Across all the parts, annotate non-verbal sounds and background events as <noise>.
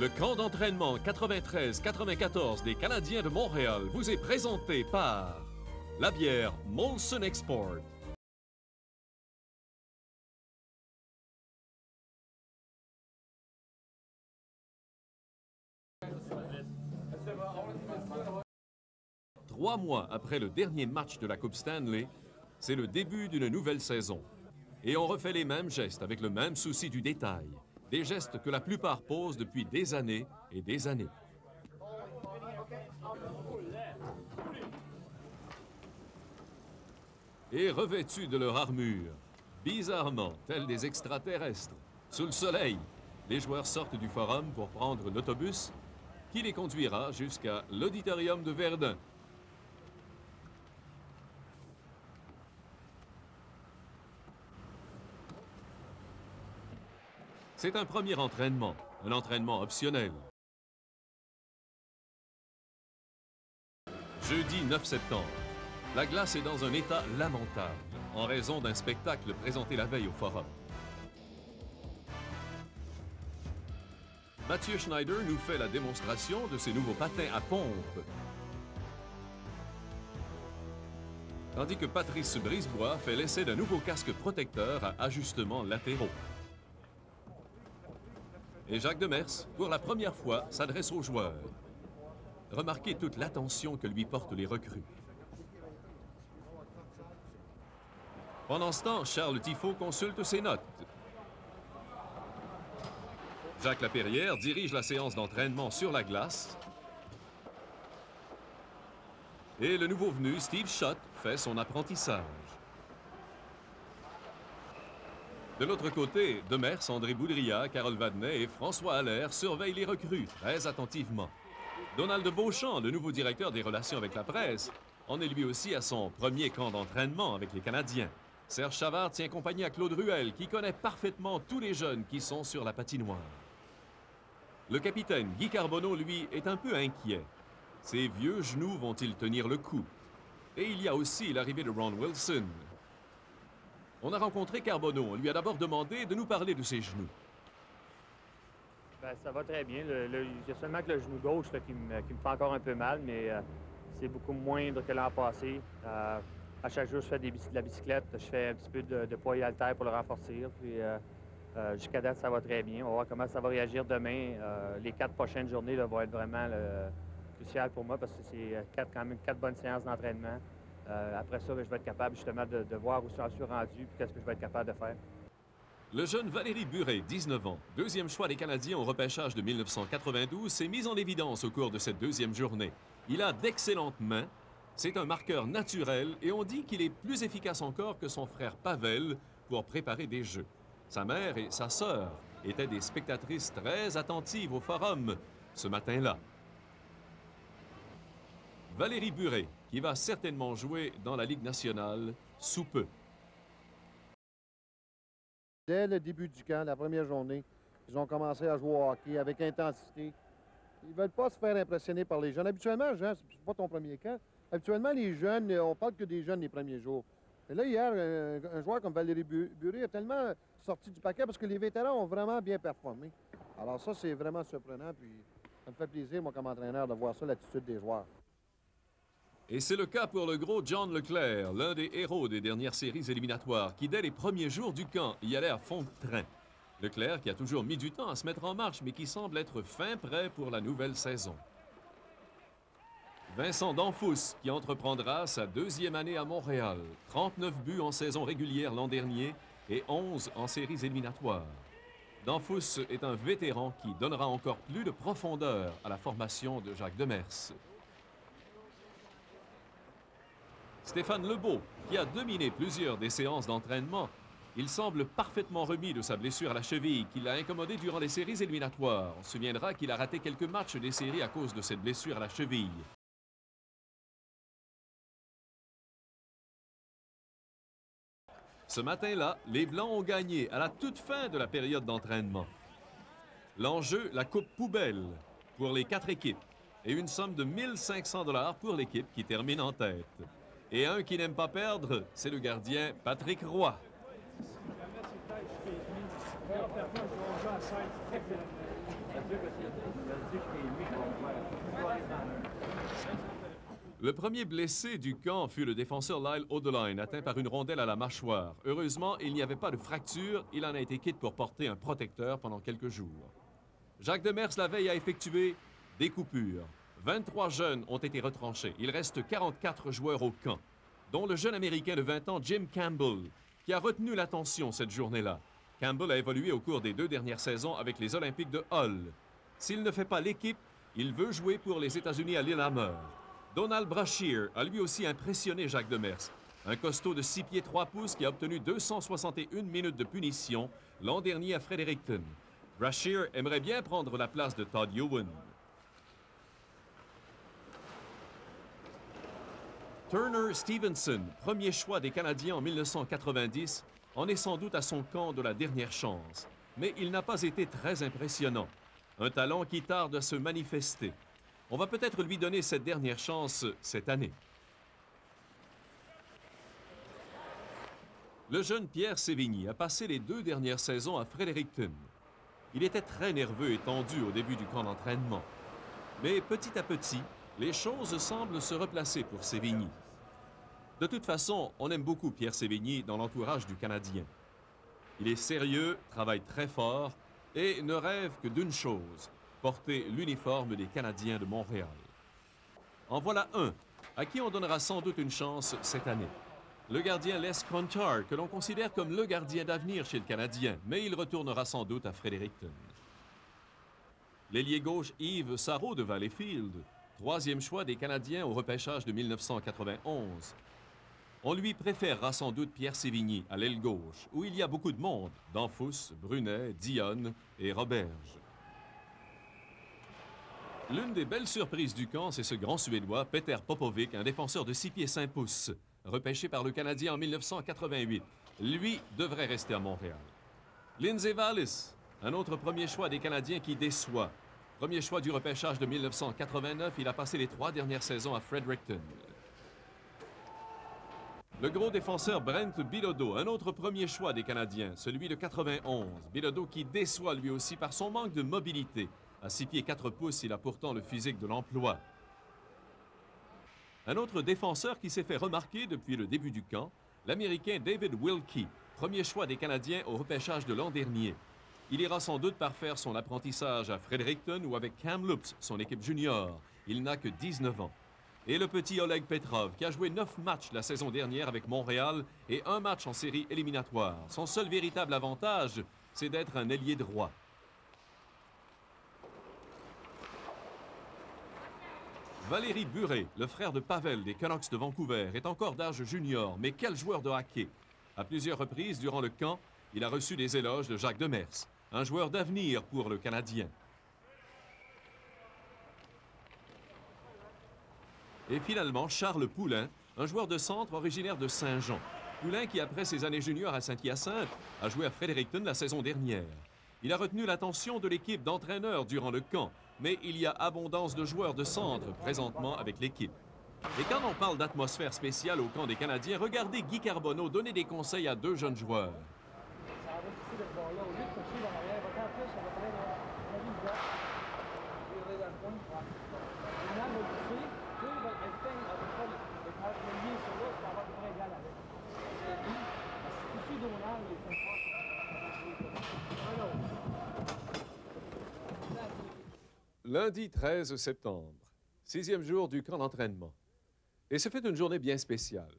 Le camp d'entraînement 93-94 des Canadiens de Montréal vous est présenté par la bière Molson Export. Trois mois après le dernier match de la Coupe Stanley, c'est le début d'une nouvelle saison. Et on refait les mêmes gestes avec le même souci du détail. Des gestes que la plupart posent depuis des années et des années. Et revêtus de leur armure, bizarrement, tels des extraterrestres, sous le soleil, les joueurs sortent du forum pour prendre l'autobus qui les conduira jusqu'à l'auditorium de Verdun, C'est un premier entraînement, un entraînement optionnel. Jeudi 9 septembre, la glace est dans un état lamentable en raison d'un spectacle présenté la veille au Forum. Mathieu Schneider nous fait la démonstration de ses nouveaux patins à pompe. Tandis que Patrice Brisebois fait l'essai d'un nouveau casque protecteur à ajustements latéraux. Et Jacques Demers, pour la première fois, s'adresse aux joueurs. Remarquez toute l'attention que lui portent les recrues. Pendant ce temps, Charles Tifo consulte ses notes. Jacques Lapierrière dirige la séance d'entraînement sur la glace. Et le nouveau venu, Steve Schott, fait son apprentissage. De l'autre côté, Demers, André Boudria, Carole Vadnet et François Allaire surveillent les recrues très attentivement. Donald Beauchamp, le nouveau directeur des relations avec la presse, en est lui aussi à son premier camp d'entraînement avec les Canadiens. Serge Chavard tient compagnie à Claude Ruel, qui connaît parfaitement tous les jeunes qui sont sur la patinoire. Le capitaine Guy Carbonneau, lui, est un peu inquiet. Ses vieux genoux vont-ils tenir le coup? Et il y a aussi l'arrivée de Ron Wilson, on a rencontré Carbonneau. On lui a d'abord demandé de nous parler de ses genoux. Ben, ça va très bien. J'ai seulement que le genou gauche qui, me, fait encore un peu mal, mais euh, c'est beaucoup moindre que l'an passé. Euh, à chaque jour, je fais de la bicyclette. Je fais un petit peu de, poids et haltère pour le renforcer. Puis, euh, jusqu'à date, ça va très bien. On va voir comment ça va réagir demain. les quatre prochaines journées vont être vraiment cruciales pour moi parce que c'est quand même quatre bonnes séances d'entraînement. Euh, après ça, ben, je vais être capable justement de, voir où je suis rendu qu'est-ce que je vais être capable de faire. Le jeune Valérie Buret, 19 ans, deuxième choix des Canadiens au repêchage de 1992, s'est mis en évidence au cours de cette deuxième journée. Il a d'excellentes mains, c'est un marqueur naturel et on dit qu'il est plus efficace encore que son frère Pavel pour préparer des jeux. Sa mère et sa sœur étaient des spectatrices très attentives au forum ce matin-là. Valérie Buret, qui va certainement jouer dans la Ligue nationale sous peu. Dès le début du camp, la première journée, ils ont commencé à jouer au hockey avec intensité. Ils ne veulent pas se faire impressionner par les jeunes. Habituellement, Jean, c'est pas ton premier camp. Habituellement, les jeunes, on parle que des jeunes les premiers jours. Et là, hier, un, joueur comme Valérie Buret a tellement sorti du paquet parce que les vétérans ont vraiment bien performé. Alors ça, c'est vraiment surprenant. Puis ça me fait plaisir, moi, comme entraîneur, de voir ça, l'attitude des joueurs. Et c'est le cas pour le gros John Leclerc, l'un des héros des dernières séries éliminatoires, qui dès les premiers jours du camp y allait à fond de train. Leclerc qui a toujours mis du temps à se mettre en marche, mais qui semble être fin prêt pour la nouvelle saison. Vincent Danfous, qui entreprendra sa deuxième année à Montréal. 39 buts en saison régulière l'an dernier et 11 en séries éliminatoires. Danfous est un vétéran qui donnera encore plus de profondeur à la formation de Jacques Demers. Stéphane Lebeau, qui a dominé plusieurs des séances d'entraînement, il semble parfaitement remis de sa blessure à la cheville qui l'a incommodé durant les séries éliminatoires. On se souviendra qu'il a raté quelques matchs des séries à cause de cette blessure à la cheville. Ce matin-là, les Blancs ont gagné à la toute fin de la période d'entraînement. L'enjeu, la coupe poubelle pour les quatre équipes et une somme de 1500 dollars pour l'équipe qui termine en tête. Et un qui n'aime pas perdre, c'est le gardien Patrick Roy. Le premier blessé du camp fut le défenseur Lyle Odeline, atteint par une rondelle à la mâchoire. Heureusement, il n'y avait pas de fracture. Il en a été quitte pour porter un protecteur pendant quelques jours. Jacques Demers, la veille, a effectué des coupures. 23 jeunes ont été retranchés. Il reste 44 joueurs au camp, dont le jeune Américain de 20 ans, Jim Campbell, qui a retenu l'attention cette journée-là. Campbell a évolué au cours des deux dernières saisons avec les Olympiques de Hull. S'il ne fait pas l'équipe, il veut jouer pour les États-Unis à Lillehammer. Donald Brashear a lui aussi impressionné Jacques Demers. Un costaud de 6 pieds 3 pouces qui a obtenu 261 minutes de punition l'an dernier à Fredericton. Brashear aimerait bien prendre la place de Todd Ewan. Turner Stevenson, premier choix des Canadiens en 1990, en est sans doute à son camp de la dernière chance. Mais il n'a pas été très impressionnant. Un talent qui tarde à se manifester. On va peut-être lui donner cette dernière chance cette année. Le jeune Pierre Sévigny a passé les deux dernières saisons à Fredericton. Il était très nerveux et tendu au début du camp d'entraînement. Mais petit à petit, les choses semblent se replacer pour Sévigny. De toute façon, on aime beaucoup Pierre Sévigny dans l'entourage du Canadien. Il est sérieux, travaille très fort et ne rêve que d'une chose, porter l'uniforme des Canadiens de Montréal. En voilà un à qui on donnera sans doute une chance cette année. Le gardien Les Conchar, que l'on considère comme le gardien d'avenir chez le Canadien, mais il retournera sans doute à Fredericton. L'ailier gauche Yves Sarrault de Valleyfield, troisième choix des Canadiens au repêchage de 1991. On lui préférera sans doute Pierre Sévigny à l'aile gauche, où il y a beaucoup de monde, Danfous, Brunet, Dionne et Roberge. L'une des belles surprises du camp, c'est ce grand Suédois, Peter Popovic, un défenseur de 6 pieds 5 pouces, repêché par le Canadien en 1988. Lui devrait rester à Montréal. Lindsay Vallis, un autre premier choix des Canadiens qui déçoit. Premier choix du repêchage de 1989, il a passé les trois dernières saisons à Fredericton. Le gros défenseur Brent Bilodeau, un autre premier choix des Canadiens, celui de 91. Bilodeau qui déçoit lui aussi par son manque de mobilité. À 6 pieds 4 pouces, il a pourtant le physique de l'emploi. Un autre défenseur qui s'est fait remarquer depuis le début du camp, l'Américain David Wilkie, premier choix des Canadiens au repêchage de l'an dernier. Il ira sans doute parfaire son apprentissage à Fredericton ou avec Kamloops, son équipe junior. Il n'a que 19 ans. Et le petit Oleg Petrov, qui a joué 9 matchs la saison dernière avec Montréal et un match en série éliminatoire. Son seul véritable avantage, c'est d'être un ailier droit. Valérie Buret, le frère de Pavel des Canucks de Vancouver, est encore d'âge junior, mais quel joueur de hockey! À plusieurs reprises durant le camp, il a reçu des éloges de Jacques Demers, un joueur d'avenir pour le Canadien. Et finalement, Charles Poulain, un joueur de centre originaire de Saint-Jean. Poulain qui, après ses années juniors à Saint-Hyacinthe, a joué à Fredericton la saison dernière. Il a retenu l'attention de l'équipe d'entraîneurs durant le camp, mais il y a abondance de joueurs de centre présentement avec l'équipe. Et quand on parle d'atmosphère spéciale au camp des Canadiens, regardez Guy Carbonneau donner des conseils à deux jeunes joueurs. Lundi 13 septembre, sixième jour du camp d'entraînement. Et ce fait une journée bien spéciale.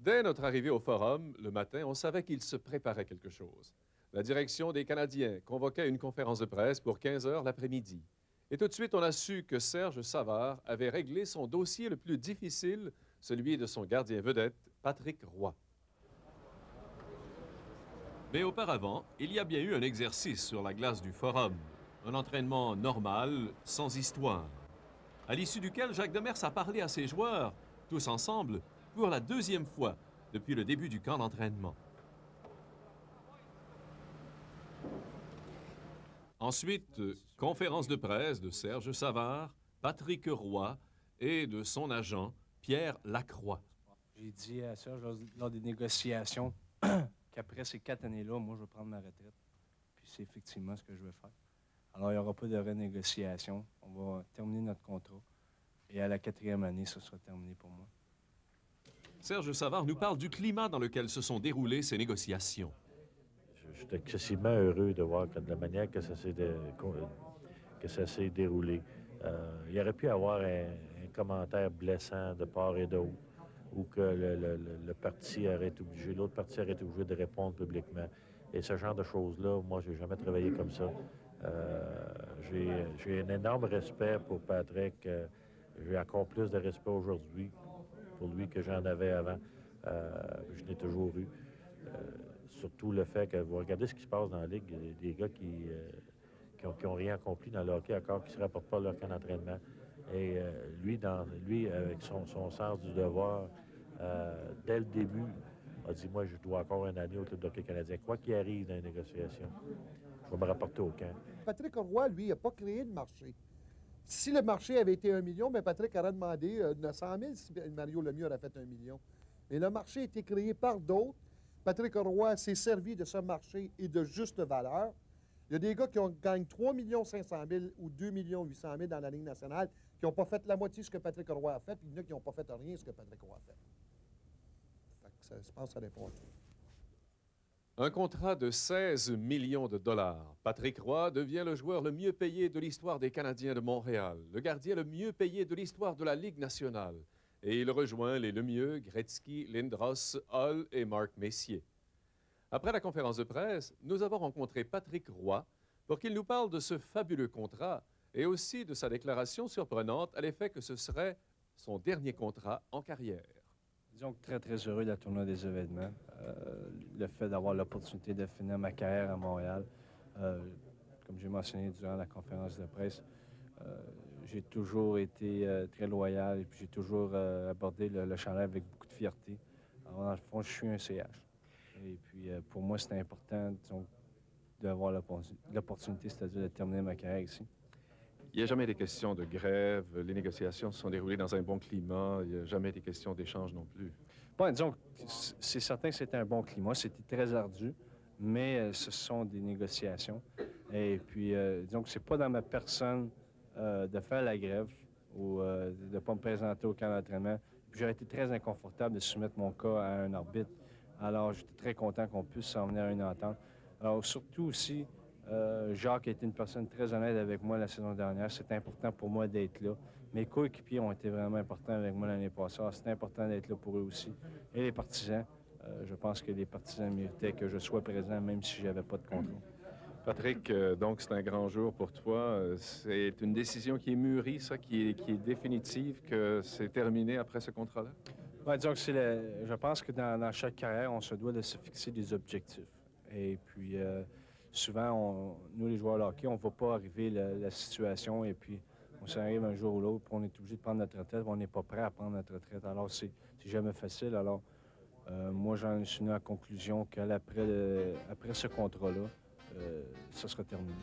Dès notre arrivée au forum, le matin, on savait qu'il se préparait quelque chose. La direction des Canadiens convoquait une conférence de presse pour 15 heures l'après-midi. Et tout de suite, on a su que Serge Savard avait réglé son dossier le plus difficile, celui de son gardien vedette, Patrick Roy. Mais auparavant, il y a bien eu un exercice sur la glace du forum, un entraînement normal, sans histoire, à l'issue duquel Jacques Demers a parlé à ses joueurs, tous ensemble, pour la deuxième fois depuis le début du camp d'entraînement. Ensuite, conférence de presse de Serge Savard, Patrick Roy et de son agent, Pierre Lacroix. J'ai dit à Serge lors, des négociations <clears throat> qu'après ces quatre années-là, moi, je vais prendre ma retraite. puis c'est effectivement ce que je veux faire. Alors, il n'y aura pas de renégociation. On va terminer notre contrat. Et à la quatrième année, ce sera terminé pour moi. Serge Savard nous parle du climat dans lequel se sont déroulées ces négociations. Je, suis excessivement heureux de voir de la manière que ça s'est, que ça s'est déroulé. Euh, il y aurait pu avoir un, commentaire blessant de part et d'autre, ou que le, parti aurait été obligé, l'autre parti aurait été obligé de répondre publiquement. Et ce genre de choses-là, moi, je n'ai jamais travaillé comme ça. Euh, j'ai un énorme respect pour Patrick. Euh, j'ai encore plus de respect aujourd'hui pour lui que j'en avais avant. Euh, je l'ai toujours eu. surtout le fait que vous regardez ce qui se passe dans la Ligue, des gars qui n'ont rien accompli dans le hockey encore, qui ne se rapportent pas leur camp d'entraînement. Et lui, lui, avec son, sens du devoir, dès le début, a dit Moi, je dois encore un année au club de hockey canadien. Quoi qu'il arrive dans les négociations, vais me rapporter au camp. Patrick Roy, lui, n'a pas créé de marché. Si le marché avait été un million, bien Patrick aurait demandé 900 euh, 000 si Mario Lemieux aurait fait un million. Mais le marché a été créé par d'autres. Patrick Roy s'est servi de ce marché et de juste valeur. Il y a des gars qui ont gagné 3 500 000 ou 2 800 000 dans la Ligue nationale qui n'ont pas fait la moitié de ce que Patrick Roy a fait, puis il y en a qui n'ont pas fait rien de ce que Patrick Roy a fait. ça, je pense que ça répond à tout. Un contrat de 16 millions de dollars. Patrick Roy devient le joueur le mieux payé de l'histoire des Canadiens de Montréal, le gardien le mieux payé de l'histoire de la Ligue nationale. Et il rejoint les Lemieux, Gretzky, Lindros, Hall et Marc Messier. Après la conférence de presse, nous avons rencontré Patrick Roy pour qu'il nous parle de ce fabuleux contrat et aussi de sa déclaration surprenante à l'effet que ce serait son dernier contrat en carrière. Disons que très, très heureux de la tournoi des événements. Euh, le fait d'avoir l'opportunité de finir ma carrière à Montréal. Euh, comme j'ai mentionné durant la conférence de presse, euh, j'ai toujours été très loyal et puis j'ai toujours abordé le, le avec beaucoup de fierté. Alors, dans le fond, je suis un CH. Et puis, pour moi, c'était important d'avoir l'opportunité, c'est-à-dire de terminer ma carrière ici. Il n'y a jamais été question de grève. Les négociations se sont déroulées dans un bon climat. Il n'y a jamais été question d'échange non plus. Bon, disons, c'est certain que c'était un bon climat. C'était très ardu, mais euh, ce sont des négociations. Et puis, euh, disons que c'est pas dans ma personne euh, de faire la grève ou de ne pas me présenter au camp d'entraînement. J'aurais été très inconfortable de soumettre mon cas à un arbitre. Alors, j'étais très content qu'on puisse s'en venir à une entente. Alors, surtout aussi, euh, Jacques a été une personne très honnête avec moi la saison dernière. C'était important pour moi d'être là. Mes coéquipiers ont été vraiment importants avec moi l'année passée. C'était important d'être là pour eux aussi. Et les partisans, euh, je pense que les partisans méritaient que je sois présent même si je n'avais pas de contrat. Patrick, euh, donc c'est un grand jour pour toi. C'est une décision qui est mûrie, ça, qui est, qui est définitive, que c'est terminé après ce contrat-là? Ouais, disons que c'est je pense que dans, dans, chaque carrière, on se doit de se fixer des objectifs. Et puis, souvent, nous, les joueurs de on ne va pas arriver la, situation et puis on s'arrive un jour ou l'autre, puis on est obligé de prendre notre retraite, on n'est pas prêt à prendre notre retraite. Alors, c'est jamais facile. Alors, euh, moi, j'en suis venu à la conclusion qu'après après ce contrat-là, euh, ça sera terminé.